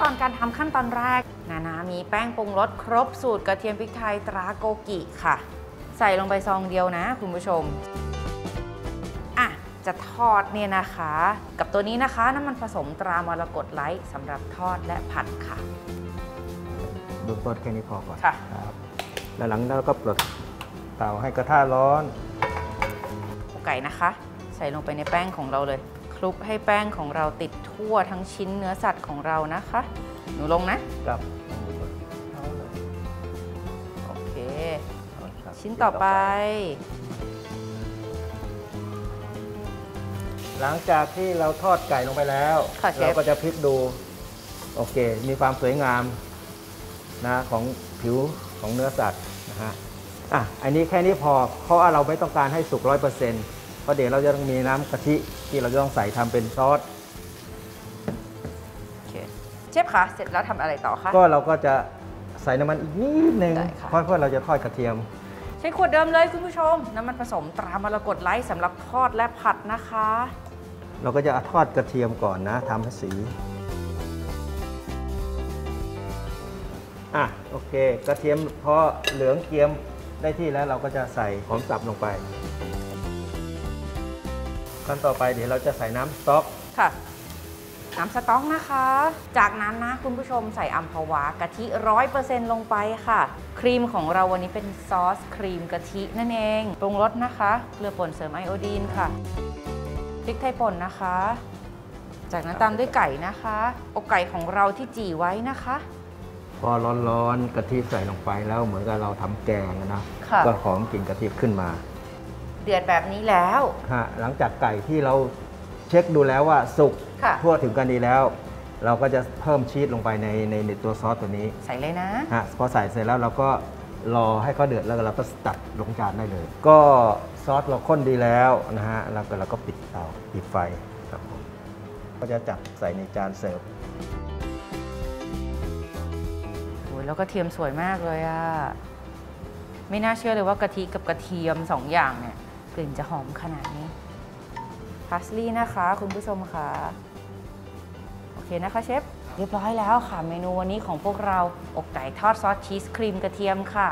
ตอนการทำขั้นตอนแรกนานามีแป้งปรุงรสครบสูตรกระเทียมพริกไทยตราโกกิค่ะ ใส่ลงไปซองเดียวนะ คุณผู้ชมอะจะทอดเนี่ยนะคะ กับตัวนี้นะคะน้ำมันผสมตรามรกตไลท์สำหรับทอดและผัดค่ะเบื้องต้นแค่นี้พอก่อนค่ะ ครับ แล้วหลังนั้นเราก็ปลดเตาให้กระทะร้อนอกไก่นะคะ ใส่ลงไปในแป้งของเราเลย คลุกให้แป้งของเราติดทั่วทั้งชิ้นเนื้อสัตว์ของเรานะคะ หนูลงนะกับโอเคครับชิ้นต่อไป หลังจากที่เราทอดไก่ลงไปแล้ว ค่ะเชฟ เราก็จะพลิกดู โอเค มีความสวยงามนะของผิวของเนื้อสัตว์นะฮะอะอันนี้แค่นี้พอเพราะว่าเราไม่ต้องการให้สุกร้อยเปอร์เซ็นต์เพ ราะเดี๋ยวเราจะต้องมีน้ำกะทิที่เราจะต้องใส่ทำเป็นซอสโอเคเชฟคะเสร็จแล้วทำอะไรต่อคะ ก็เราก็จะใส่น้ำมันอีกนิดนึงได้ค่ะ เพราะเพราะเราจะทอดกระเทียม ใช้ขวดเดิมเลยคุณผู้ชม น้ำมันผสมตรามรกตไลท์สำหรับทอดและผัดนะคะ เราก็จะทอดกระเทียมก่อนนะทำให้สีอะโอเค กระเทียมพอเหลืองเกรียมได้ที่แล้วเราก็จะใส่หอมสับลงไป ขั้นต่อไปเดี๋ยวเราจะใส่น้ำสต๊อก ค่ะ น้ำสต๊อกนะคะ จากนั้นนะคุณผู้ชมใส่อัมพวากะทิร้อยเปอร์เซ็นต์ลงไปค่ะ ครีมของเราวันนี้เป็นซอสครีมกะทินั่นเอง ปรุงรสนะคะ เกลือป่นเสริมไอโอดีนค่ะพริกไทยป่นนะคะ จากนั้นตามด้วยไก่นะคะอกไก่ของเราที่จี่ไว้นะคะพอร้อนๆกะทิใส่ลงไปแล้วเหมือนกับเราทำแกงนะค่ะก็หอมกลิ่นกะทิขึ้นมา เดือดแบบนี้แล้ว ฮะหลังจากไก่ที่เราเช็คดูแล้วว่าสุกค่ะ ทั่วถึงกันดีแล้ว เราก็จะเพิ่มชีสลงไปในในในตัวซอสตัวนี้ใส่เลยนะ ฮะพอใส่เสร็จแล้วเราก็รอให้เขาเดือดแล้วเราก็ตัดลงจานได้เลย ก็ซอสเราข้นดีแล้วนะฮะแล้วก็เราก็ปิดเตาปิดไฟครับผมก็จะจับใส่ในจานเสิร์ฟ โอ้ยแล้วกระเทียมสวยมากเลยอะไม่น่าเชื่อเลยว่ากะทิกับกระเทียมสองอย่างเนี่ย กลิ่นจะหอมขนาดนี้พาสลีย์นะคะคุณผู้ชมค่ะ โอเคนะคะเชฟ เรียบร้อยแล้วค่ะ เมนูวันนี้ของพวกเราอกไก่ทอดซอสชีสครีมกระเทียมค่ะ